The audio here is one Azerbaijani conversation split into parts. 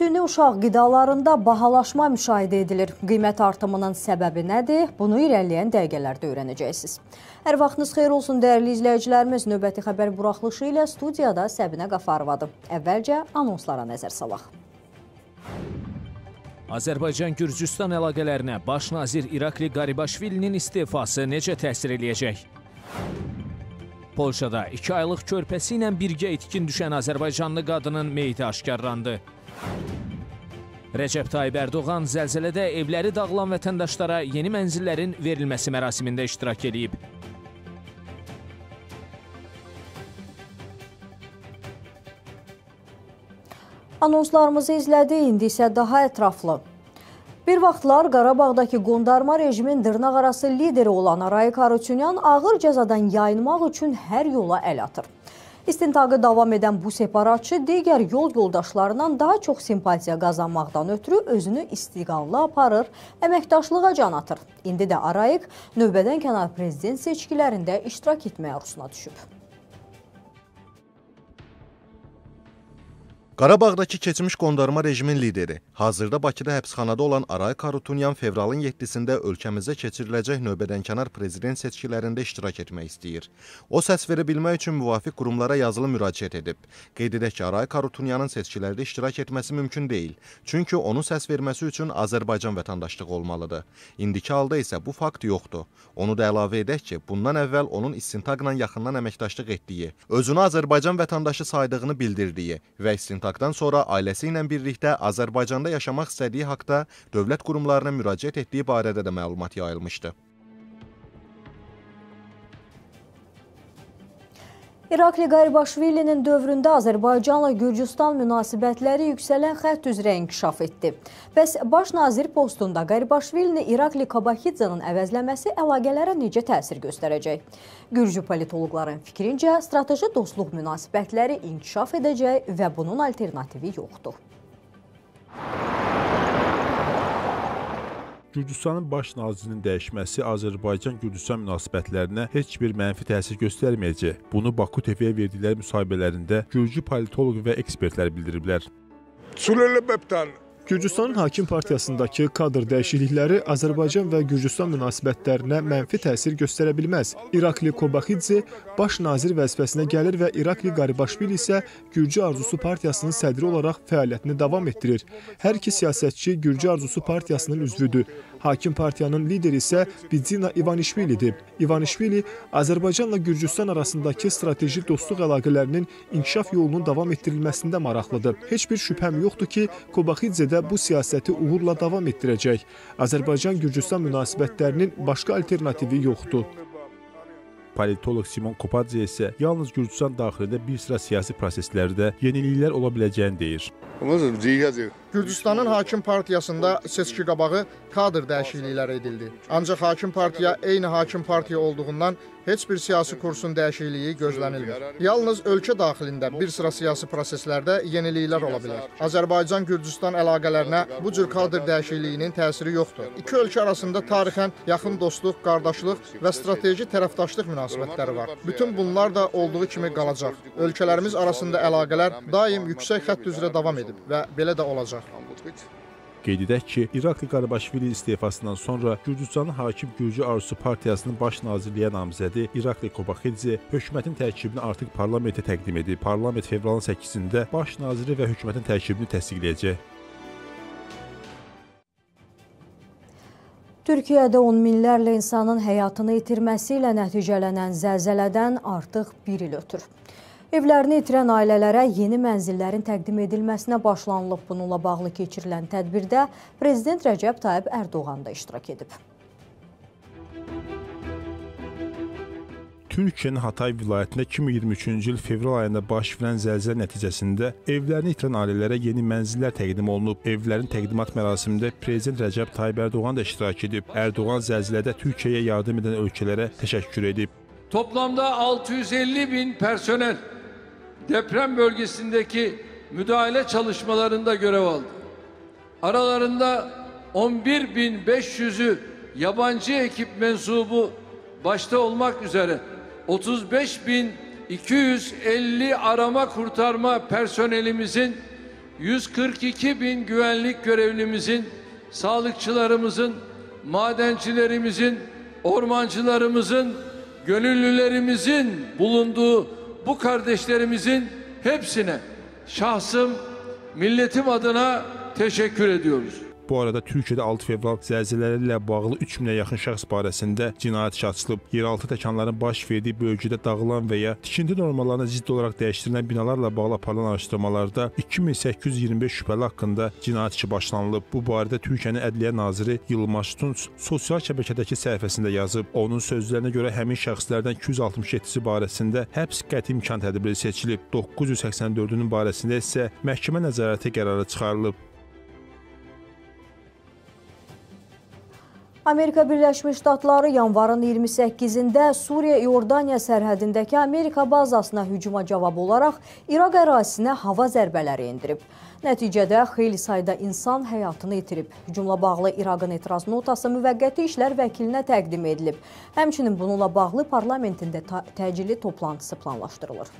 Süni uşaq qidalarında bahalaşma müşahidə edilir. Qiymət artımının səbəbi nədir? Bunu irəliləyən dəqiqələrdə öyrənəcəksiniz. Hər vaxtınız xeyir olsun dəyərli izləyicilərimiz. Növbəti xəbər buraxılışı ilə studiyada Səbinə Qafarovadır. Əvvəlcə anonslara nəzər salaq. Azərbaycan-Gürcüstan əlaqələrinə baş nazir İrakli Qaribaşvilinin istifası necə təsir eləyəcək? Polşada 2 aylıq körpəsi ilə birgə itkin düşən Azərbaycanlı qadının meyiti aşkarlandı. Rəcəb Tayyib Ərdoğan zəlzələdə evləri dağılan vətəndaşlara yeni mənzillərin verilməsi mərasimində iştirak edib. Anonslarımızı izlədi, indi isə daha ətraflı. Bir vaxtlar Qarabağdakı qondarma rejimin dırnaqarası lideri olan Arayik Harutyunyan ağır cəzadan yayınmaq üçün hər yola əl atır. İstintaqı davam edən bu separatçı digər yol yoldaşlarından daha çox simpatiya qazanmaqdan ötürü özünü istiqanlı aparır, əməkdaşlığa can atır. İndi də Arayik növbədən kənar prezident seçkilərində iştirak etməyə arzusuna düşüb. Qarabağdakı keçmiş qondarma rejimin lideri, hazırda Bakıda həbsxanada olan Aray Karutunyan fevralın 7-sində ölkəmizə keçiriləcək növbədənkənar prezident seçkilərində iştirak etmək istəyir. O səs verə bilmək üçün müvafiq qurumlara yazılı müraciət edib. Qeyd edək ki, Aray Karutunyanın seçkilərdə iştirak etməsi mümkün deyil. Çünki onun səs verməsi üçün Azərbaycan vətəndaşlığı olmalıdır. İndiki halda isə bu fakt yoxdur. Onu da əlavə edək ki, bundan əvvəl onun istintaqla yaxından əməkdaşlıq etdiyi, özünü Azərbaycan vətəndaşı saydığını bildirdiyi və istintaq İstintaqdan sonra ailəsi ilə birlikdə Azərbaycanda yaşamaq istədiyi haqda dövlət qurumlarına müraciət etdiyi barədə də məlumat yayılmışdı. İrakli Qaribaşvilinin dövründə Azərbaycanla Gürcüstan münasibətləri yüksələn xətt üzrə inkişaf etdi. Bəs baş nazir postunda Qaribaşvilini İrakli Kabaxidzənin əvəzləməsi əlaqələrə necə təsir göstərəcək? Gürcü politoloqların fikrincə, strateji dostluq münasibətləri inkişaf edəcək və bunun alternativi yoxdur. Gürcüstanın baş nazirinin dəyişməsi Azərbaycan-Gürcüstan münasibətlərinə heç bir mənfi təsir göstərməyəcək. Bunu Baku TV-yə verdikləri müsahibələrində Gürcü politoloq və ekspertlər bildiriblər. Sulele Beptan Gürcüstanın hakim partiyasındakı kadr dəyişiklikləri Azərbaycan və Gürcüstan münasibətlərinə mənfi təsir göstərə bilməz. İrakli Kobaxidze baş nazir vəzifəsinə gəlir və İrakli Qaribaşvili isə Gürcü Arzusu partiyasının sədri olaraq fəaliyyətini davam etdirir. Hər iki siyasətçi Gürcü Arzusu partiyasının üzvüdür. Hakim partiyanın lideri isə Bidzina İvanişvilidir. İvanişvili Azərbaycanla Gürcüstan arasındakı strateji dostluq əlaqələrinin inkişaf yolunun davam etdirilməsində maraqlıdır. Heç bir şübhəm yoxdur ki, Kobaxidze də bu siyasəti uğurla davam etdirəcək. Azərbaycan-Gürcüstan münasibətlərinin başqa alternativi yoxdur. Politoloq Simon Kopadze isə yalnız Gürcüstan daxilində bir sıra siyasi proseslərdə yeniliklər ola biləcəyini deyir. Gürcüstanın hakim partiyasında seçki qabağı kadr dəyişiklikləri edildi. Ancaq hakim partiya eyni hakim partiya olduğundan heç bir siyasi kursun dəyişikliyi gözlənilmir. Yalnız ölkə daxilində bir sıra siyasi proseslərdə yeniliklər ola bilər. Azərbaycan-Gürcüstan əlaqələrinə bu cür kadr dəyişikliyinin təsiri yoxdur. İki ölkə arasında tarixən yaxın dostluq, qardaşlıq və strateji tərəfdaşlıq münasibətləri var. Bütün bunlar da olduğu kimi qalacaq. Ölkələrimiz arasında əlaqələr daim yüksək xətt üzrə davam edib və belə də olacaq. Qeyd edək ki, İrakli Qarabaşvili istifasından sonra Gürcüstanın hakim Gürcü Arzusu partiyasının baş nazirliyə namizədi İrakli Kobaxidze hökumətin tərkibini artıq parlamentə təqdim edib. Parlament fevralın 8-də baş naziri və hökumətin tərkibini təsdiqləyəcək. Türkiyədə on minlərlə insanın həyatını itirməsi ilə nəticələnən zəlzələdən artıq bir il ötür. Evlərini itirən ailələrə yeni mənzillərin təqdim edilməsinə başlanılıb. Bununla bağlı keçirilən tədbirdə Prezident Rəcəb Tayyib Ərdoğan da iştirak edib. Türkiyənin Hatay vilayətində 2023-cü il fevral ayında baş verən zəlzələ nəticəsində evlərini itirən ailələrə yeni mənzillər təqdim olunub. Evlərin təqdimat mərasimində Prezident Rəcəb Tayyib Ərdoğan da iştirak edib. Ərdoğan zəlzələdə Türkiyəyə yardım edən ölkələrə təşəkkür edib. Toplamda 650 bin personel deprem bölgesindeki müdahale çalışmalarında görev aldı. Aralarında 11.500'ü yabancı ekip mensubu başta olmak üzere 35.250 arama kurtarma personelimizin 142 bin güvenlik görevlimizin, sağlıkçılarımızın, madencilerimizin, ormancılarımızın, gönüllülerimizin bulunduğu bu kardeşlerimizin hepsine şahsım, milletim adına teşekkür ediyoruz. Bu arada Türkiyədə 6 fevral zəlzələləri ilə bağlı 3000-ə yaxın şəxs barəsində cinayət işi açılıb. Yeraltı təkanların baş verdiyi bölgədə dağılan və ya tikinti normalarına zidd olaraq dəyişdirilən binalarla bağlı aparılan araşdırmalarda 2825 şübhəli haqqında cinayət işi başlanılıb. Bu barədə Türkiyənin Ədliyyə naziri Yılmaz Tunç sosial şəbəkədəki səhifəsində yazıb. Onun sözlərinə görə həmin şəxslərdən 267-si barəsində həbs qəti imkan tədbiri seçilib. 984-ünün barəsində isə məhkəmə nəzarəti qərarı çıxarılıb. Amerika Birləşmiş Ştatları yanvarın 28-də Suriya-İordaniya sərhədindəki Amerika bazasına hücuma cavab olaraq İraq ərazisinə hava zərbələri endirib. Nəticədə xeyli sayda insan həyatını itirib. Hücumla bağlı İraqın etiraz notası müvəqqəti işlər vəkilinə təqdim edilib. Həmçinin bununla bağlı parlamentində təcili toplantısı planlaşdırılır.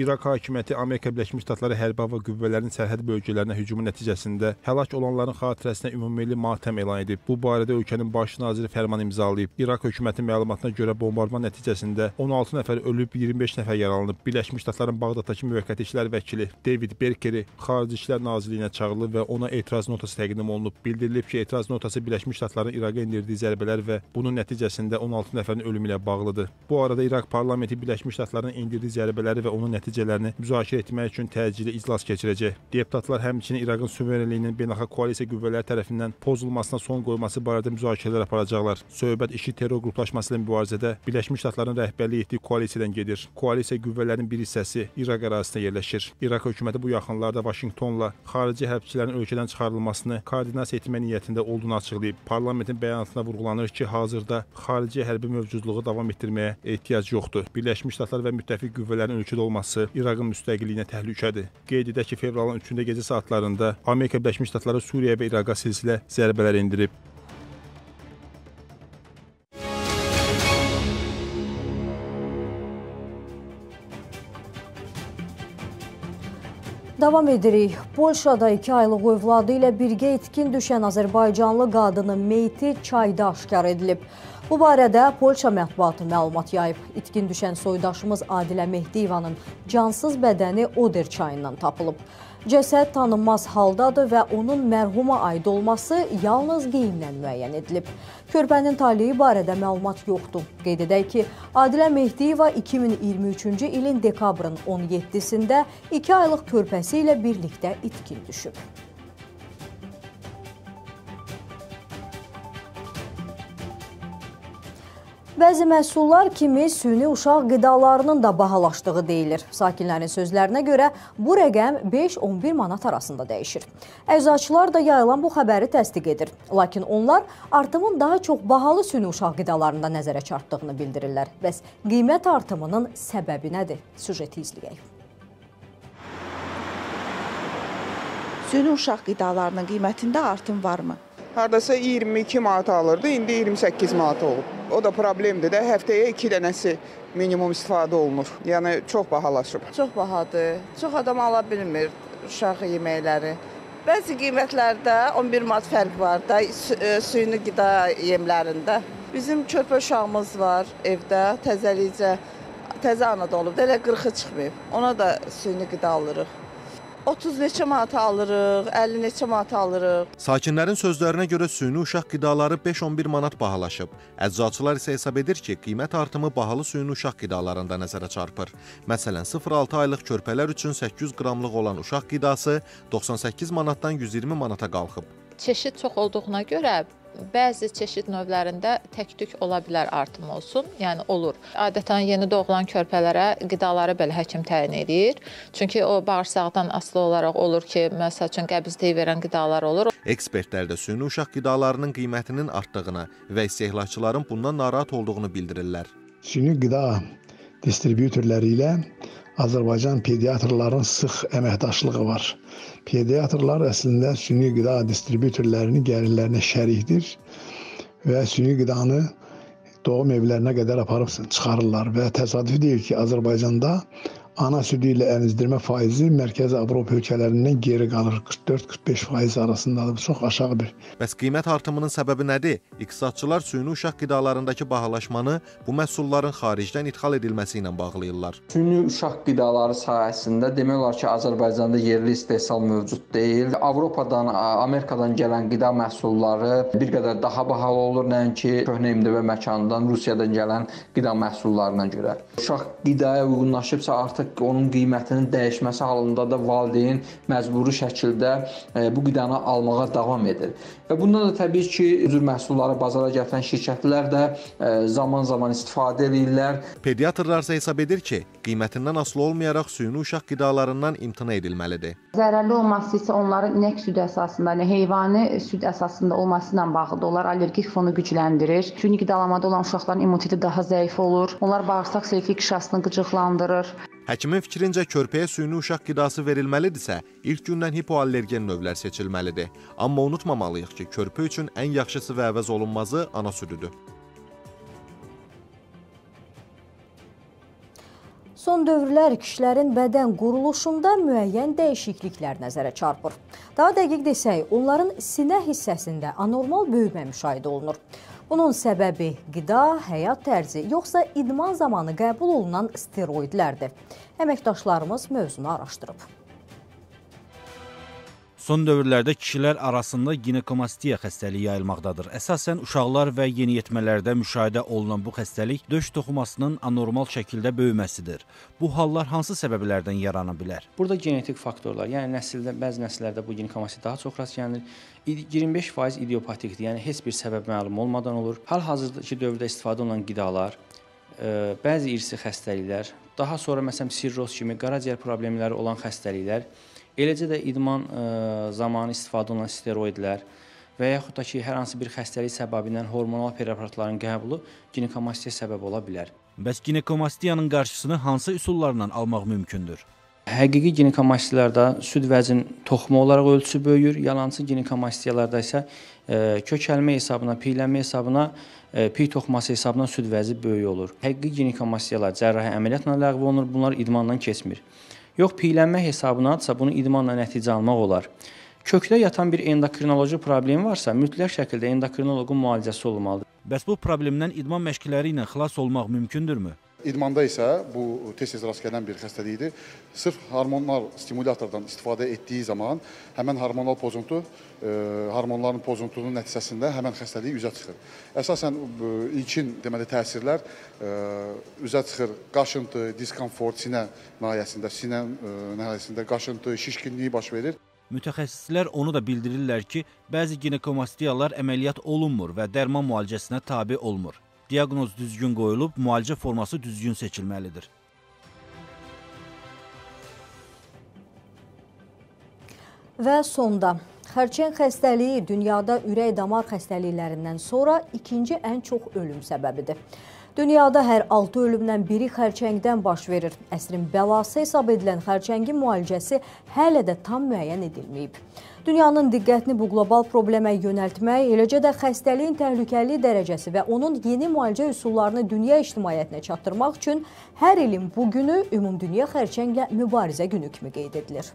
İraq hakimiyyəti Amerika Birləşmiş Ştatları hərbi hava qüvvələrinin sərhəd bölgələrinə hücumu nəticəsində həlak olanların xatirəsinə ümummilli matəm elan edib. Bu barədə ölkənin baş naziri fərman imzalayıb. İraq hökuməti məlumatına görə bombardman nəticəsində 16 nəfər ölüb, 25 nəfər yaralanıb. Birləşmiş Ştatların Bağdaddakı müvəqqəti işlər vəkili David Berkeri Xarici İşlər Nazirliyinə çağırılıb və ona etiraz notası təqdim olunub. Bildirilib ki, etiraz notası Birləşmiş Ştatların İraqa endirdiyi zərbələr və bunun nəticəsində 16 nəfərin ölümü ilə bağlıdır. Bu arada İraq parlamenti Birləşmiş Ştatların endirdiyi zərbələri və onun nəticələrini müzakirə etmək üçün təcili iclas keçirəcək. Deputatlar həmçinin İraqın suverenliyinin beynəlxalq koalisiya qüvvələri tərəfindən pozulmasına son qoyması barədə müzakirələr aparacaqlar. Söhbət işi terror qruplaşması ilə mübarizədə Birləşmiş Ştatların rəhbərlik etdiyi koalisiyadan gedir. Koalisiya qüvvələrinin bir hissəsi İraq ərazisində yerləşir. İraq hökuməti bu yaxınlarda Vaşinqtonla xarici hərbçilərin ölkədən çıxarılmasını koordinasiya etmə niyyətində olduğunu açıqlayıb. Parlamentin bəyanatında vurğulanır ki, hazırda xarici hərbi mövcudluğu davam etdirməyə ehtiyac yoxdur. Birləşmiş Ştatlar və müttəfiq qüvvələrin ölkədə olması İraqın müstəqilliyinə təhlükədir. Qeyd edək ki, fevralın 3-də gecə saatlarında Amerika Birləşmiş Ştatları Suriya və İraqa silsilə zərbələr endirib. Davam edirik. Polşada 2 aylıq övladı ilə birgə itkin düşən Azərbaycanlı qadının meyti çayda aşkar edilib. Bu barədə Polşa mətbuatı məlumat yayıb. İtkin düşən soydaşımız Adilə Mehdiyevanın cansız bədəni Oder çayından tapılıb. Cəsəd tanınmaz haldadır və onun mərhuma aid olması yalnız qeyimlə müəyyən edilib. Körpənin taliyi barədə məlumat yoxdur. Qeyd edək ki, Adilə Mehdiyeva 2023-cü ilin dekabrın 17-sində 2 aylıq körpəsi ilə birlikdə itkin düşüb. Bəzi məhsullar kimi süni uşaq qidalarının da bahalaşdığı deyilir. Sakinlərin sözlərinə görə bu rəqəm 5-11 manat arasında dəyişir. Əczaçılar da yayılan bu xəbəri təsdiq edir. Lakin onlar artımın daha çox bahalı süni uşaq qidalarında nəzərə çarpdığını bildirirlər. Bəs qiymət artımının səbəbi nədir? Süjeti izləyək. Süni uşaq qidalarının qiymətində artım varmı? Hardasa 22 manat alırdı, indi 28 manat olub. O da problemdir də, həftəyə 2 dənəsi minimum istifadə olunur. Yəni çox bahalaşıb. Çox bahadır. Çox adam ala bilmir uşaq yeməkləri. Bəzi qiymətlərdə 11 manat fərq var da süni qida yemlərində. Bizim körpə uşağımız var evdə, təzəlikcə təzə anada olub, da elə qırxı çıxmayıb. Ona da süni qida alırıq. 30 neçə manat alırıq, 50 neçə manat alırıq. Sakinlərin sözlərinə görə süni uşaq qidaları 5-11 manat bahalaşıb. Əczaçılar isə hesab edir ki, qiymət artımı bahalı süni uşaq qidalarında nəzərə çarpır. Məsələn, 0-6 aylıq körpələr üçün 800 qramlıq olan uşaq qidası 98 manatdan 120 manata qalxıb. Çeşid çox olduğuna görə bəzi çeşid növlərində tək-tük ola bilər artım olsun, yəni olur. Adətən yeni doğulan körpələrə qidaları belə həkim təyin edir. Çünki o bağırsaqdan asılı olaraq olur ki, məsəl üçün qəbizliyi verən qidalar olur. Ekspertlər də süni uşaq qidalarının qiymətinin artdığını və istehlakçıların bundan narahat olduğunu bildirirlər. Süni qida distribyutorları ilə Azərbaycan pediatrların sıx əməkdaşlığı var. Pediatrlar əslində süni qida distribyutorlarının gəlirlərinə şərikdir və süni qidanı doğum evlərinə qədər aparıb çıxarırlar və təsadüfi deyil ki, Azərbaycanda ana südü ilə əmizdirmə faizi Mərkəzi Avropa ölkələrindən geri qalır. 44-45 faiz arasındadır. Bu çox aşağıdır. Bəs qiymət artımının səbəbi nədir? İqtisadçılar süni uşaq qidalarındakı bahalaşmanı bu məhsulların xaricdən idxal edilməsi ilə bağlayırlar. Süni uşaq qidaları sahəsində demək olar ki, Azərbaycanda yerli istehsal mövcud deyil. Avropadan, Amerikadan gələn qida məhsulları bir qədər daha bahalı olur, nəinki köhnə MDB məkanından Rusiyadan gələn qida məhsullarına görə. Uşaq qidaya uyğunlaşıbsa artıq onun qiymətinin dəyişməsi halında da valideyn məcburi şəkildə e, bu qidanı almağa davam edir. Və bundan da təbii ki, üzür məhsulları bazara gətirən şirkətlər də zaman-zaman istifadə edirlər. Pediatrlar isə hesab edir ki, qiymətindən asılı olmayaraq süni uşaq qidalarından imtina edilməlidir. Zərərli olması isə onların inək südü əsasında, yəni heyvani süd əsasında olması ilə bağlıdır. Onlar allergik fonu gücləndirir. Süni qidalamada olan uşaqların immuniteti daha zəif olur. Onlar bağırsaq selfi qişasını qıcıqlandırır. Həkimin fikrincə körpəyə süni uşaq qidası verilməlidirsə, ilk gündən hipoallergen növlər seçilməlidir. Amma unutmamalıyıq ki, körpə üçün ən yaxşısı və əvəz olunmazı ana südüdür. Son dövrlər kişilərin bədən quruluşunda müəyyən dəyişikliklər nəzərə çarpır. Daha dəqiq desək, onların sinə hissəsində anormal böyümə müşahidə olunur. Bunun səbəbi qida, həyat tərzi, yoxsa idman zamanı qəbul olunan steroidlərdir. Əməkdaşlarımız mövzunu araşdırıb. Son dövrlərdə kişilər arasında ginekomastiya xəstəliyi yayılmaqdadır. Əsasən uşaqlar və yeniyetmələrdə müşahidə olunan bu xəstəlik döş toxumasının anormal şəkildə böyüməsidir. Bu hallar hansı səbəblərdən yarana bilər? Burada genetik faktorlar, yəni nəsildə bəzi nəsillərdə bu ginekomastiya daha çox rast gəlinir. 25% idiopatikdir, yəni heç bir səbəb məlum olmadan olur. Hal-hazırdakı dövrdə istifadə olunan qidalar, ə, bəzi irsi xəstəliklər, daha sonra məsələn sirroz kimi qaraciyər problemləri olan xəstəliklər Eləcə də idman ə, zamanı istifadə olunan steroidlər və yaxud da ki, hər hansı bir xəstəlik səbəbindən hormonal preparatların qəbulu ginekamastiya səbəb ola bilər. Bəs ginekamastiyanın qarşısını hansı üsullarla almaq mümkündür? Həqiqi ginekamastiyalarda süd vəzin toxuma olaraq ölçüsü böyüyür, yalançı ginekamastiyalarda isə ə, kökəlmə hesabına, piylənmə hesabına, ə, piy toxuması hesabına süd vəzi böyük olur. Həqiqi ginekamastiyalar cərrahi əməliyyatla ləğv olunur, bunlar idmanla keçmir. Yox, piylənmə hesabınadsa bunu idmanla nəticə almaq olar. Kökdə yatan bir endokrinoloji problem varsa, mütləq şəkildə endokrinoloqun müalicəsi olmalıdır. Bəs bu problemdən idman məşqləri ilə xilas olmaq mümkündürmü? İdmanda isə bu tez-tez rast gələn bir xəstəlikdir. Sırf hormonal stimulyatordan istifadə etdiyi zaman həmin hormonal pozuntu, e, hormonların pozuntunun nəticəsində həmin xəstəlik üzə çıxır. Əsasən e, ilkin deməli təsirlər e, üzə çıxır qaşıntı, diskomfort sinə nahiyəsində, sinə e, nahiyəsində qaşıntı, şişkinliyi baş verir. Mütəxəssislər onu da bildirirlər ki, bəzi ginekomastiyalar əməliyyat olunmur və dərman müalicəsinə tabe olmur. Diaqnoz düzgün qoyulub, müalicə forması düzgün seçilməlidir. Və sonda, xərçəng xəstəliyi dünyada ürək-damar xəstəliklərindən sonra ikinci ən çox ölüm səbəbidir. Dünyada hər 6 ölümdən biri xərçəngdən baş verir. Əsrin bəlası hesab edilən xərçəngin müalicəsi hələ də tam müəyyən edilməyib. Dünyanın diqqətini bu qlobal problemə yönəltmək, eləcə də xəstəliyin təhlükəli dərəcəsi və onun yeni müalicə üsullarını dünya ictimaiyyətinə çatdırmaq üçün hər ilin bu günü Ümumdünya Xərçənglə Mübarizə günü kimi qeyd edilir.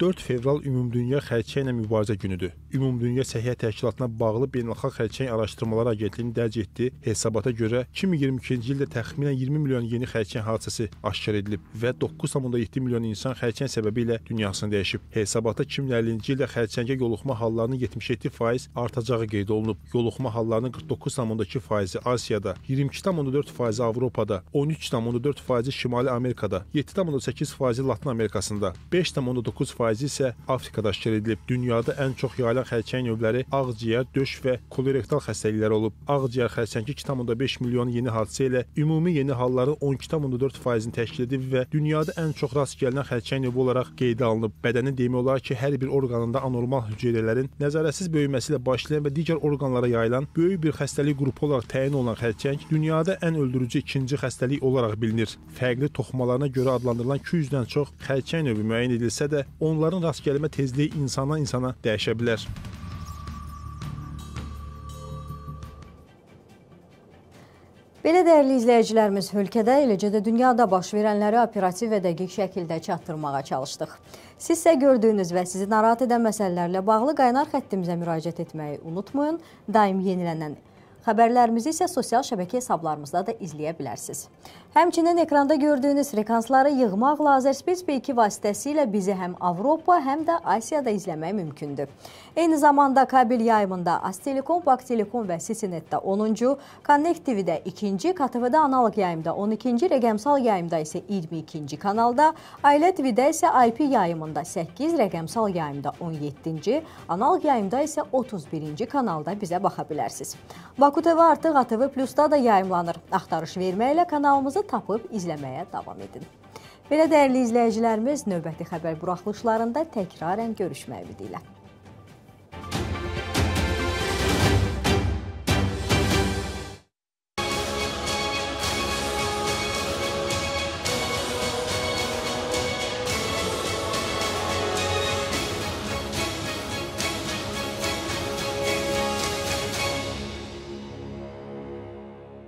4 fevral Ümumdünya Xərçənglə Mübarizə günüdür. Ümumdünya Səhiyyə Təşkilatına bağlı Beynəlxalq Xərçəng Araşdırmaları Agentliyinin dərc etdiyi hesabata görə 2022-ci ildə təxminən 20 milyon yeni xərçəng hadisəsi aşkar edilib və 9,7 milyon insan xərçəng səbəbilə dünyasını dəyişib. Hesabata 2050-ci ildə xərçəngə yoluxma hallarının 77% artacağı qeyd olunub. Yoluxma hallarının 49,2%-i Asiyada, 22,4%-i Avropada, 13,4%-i Şimali Amerikada, 7,8%-i Latın Amerikasında, 5,9% faizi isə Afrikada aşkar edilib. Dünyada ən çox yayılan xərçəng növləri ağciyər, döş və kolorektal xəstəlikləri olub. Ağciyər xərçəngi 2,5 milyon yeni hadisə ilə ümumi yeni halların 12,4 faizini təşkil edib və dünyada ən çox rast gəlinən xərçəng növü olaraq qeydə alınıb. Bədənin demək olar ki, hər bir orqanında anormal hüceyrələrin nəzarətsiz böyüməsi ilə başlayan və digər orqanlara yayılan böyük bir xəstəlik qrupu olaraq təyin olunan xərçəng dünyada ən öldürücü ikinci xəstəlik olaraq bilinir. Fərqli toxumalarına görə adlandırılan 200-dən çox xərçəng növü müəyyən edilsə də, onların rast gəlmə tezliyi insandan insana dəyişə bilər. Belə dəyərli izləyicilərimiz, ölkədə, eləcə də dünyada baş verənləri operativ və dəqiq şəkildə çatdırmağa çalışdıq. Siz isə gördüyünüz və sizi narahat edən məsələlərlə bağlı qaynar xəttimizə müraciət etməyi unutmayın. Daim yenilənən Xəbərlərimizi isə sosial şəbəkə hesablarımızda da izləyə bilərsiniz. Həmçinin ekranda gördüyünüz frekansları yığmaqla Azərspace B2 vasitəsilə bizi həm Avropa, həm də Asiyada izləmək mümkündür. Eyni zamanda kabel yayımında Astelekom, Baktelekom və Sisinet-də 10-cu, Connect TV-də 2-ci, KTV-də analog yayımda 12-ci, rəqəmsal yayımda isə 22-ci kanalda, Ailə TV-də isə IP yayımında 8, rəqəmsal yayımda 17-ci, analog yayımda isə 31-ci kanalda bizə baxa bilərsiniz. Baku TV artıq ATV Plus-da da yayımlanır. Axtarış verməklə kanalımızı tapıb izləməyə davam edin. Belə dəyərli izləyicilərimiz, növbəti xəbər buraxılışlarında təkrarən görüşmək ümidi ilə.